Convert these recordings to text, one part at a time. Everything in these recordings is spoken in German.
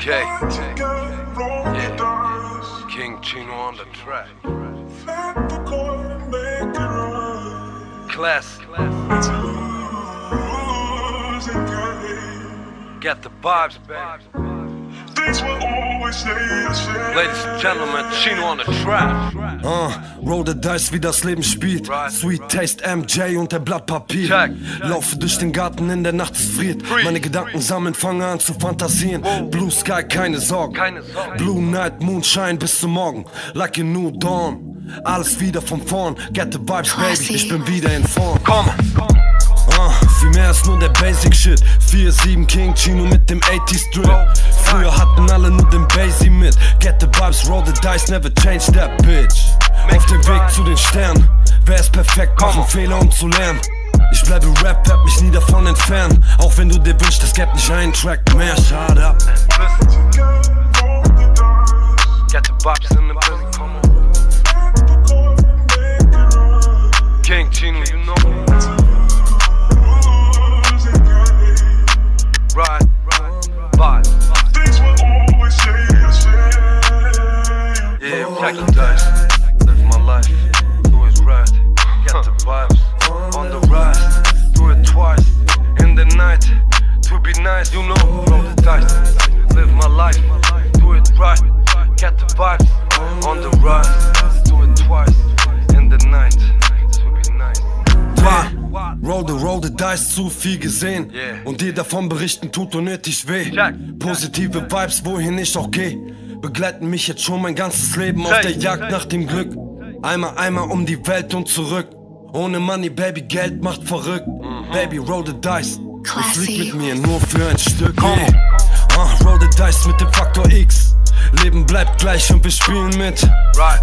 Okay. Yeah. King Chino on the track. Class. Get the vibes, baby. Ladies and gentlemen, Chino on the track. Uh, roll the dice, wie das Leben spielt. Sweet Taste MJ und der Blatt Papier. Laufe durch den Garten, in der Nacht ist Fried. Free. Meine Gedanken sammeln, fange an zu fantasieren. Blue Sky, keine Sorgen. Blue Night, Moonshine bis zum Morgen. Like a new dawn. Alles wieder von vorn. Get the vibes, baby. Ich bin wieder in Form. Komm. Uh, viel mehr als nur der Basic Shit. 4-7 King Chino mit dem 80s Drip. Früher hatten alle nur den Basie mit. Get the vibes, roll the dice, never change that bitch. Auf dem Weg zu den Sternen. Wer ist perfekt, machen Fehler um zu lernen ich bleibe Rap, werd mich nie davon entfernen. Auch wenn du dir wünschst, es gäbe nicht einen Track mehr. Listen. Get the vibes in the building, come on. King Chino, you know. Check the dice. Live my life, do it right. Get the vibes on the rise. Do it twice in the night. To be nice, you know, roll the dice. Live my life, do it right. Get the vibes on the rise. Do it twice in the night. To be nice. Roll the, roll the dice, zu viel gesehen Yeah. Und dir davon berichten tut unnötig weh. Positive Vibes, wohin ich auch geh Begleiten mich jetzt schon mein ganzes Leben auf der Jagd nach dem Glück. Einmal, einmal um die Welt und zurück. Ohne Money, Baby, Geld macht verrückt. Mhm. Baby, roll the dice. Und flieg mit mir nur für ein Stück. Yeah. uh, Roll the dice mit dem Faktor X Leben bleibt gleich und wir spielen mit.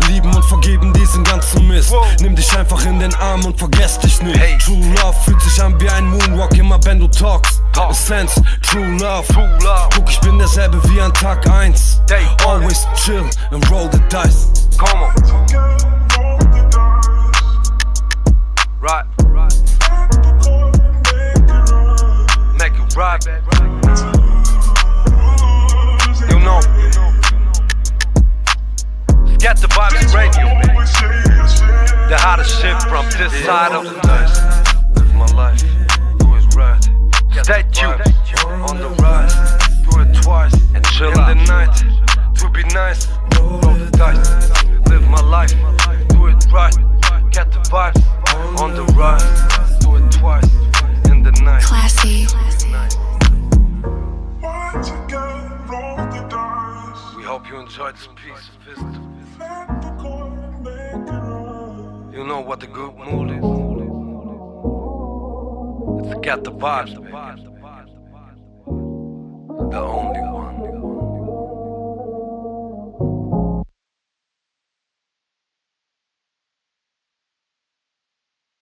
Lieben und vergeben diesen ganzen Mist. Nimm dich einfach in den Arm und vergess dich nicht. True Love fühlt sich an wie ein Moonwalk immer wenn du talkst Talk. Essence, True Love True love. Guck, ich bin derselbe wie an Tag 1 Day one. Always chill and roll the dice Come on. Right. Make it right, Get the vibes radio. The hottest shit from this side of the dice. Live my life, do it right. Stay tuned on the rise. Do it twice and chill in the night. To be nice, roll the dice. Live my life, do it right. Get the vibes on the rise. Do it twice in the night. Classy. We hope you enjoyed this piece of history. You know what the good mood is. It's get the vibes, baby. The only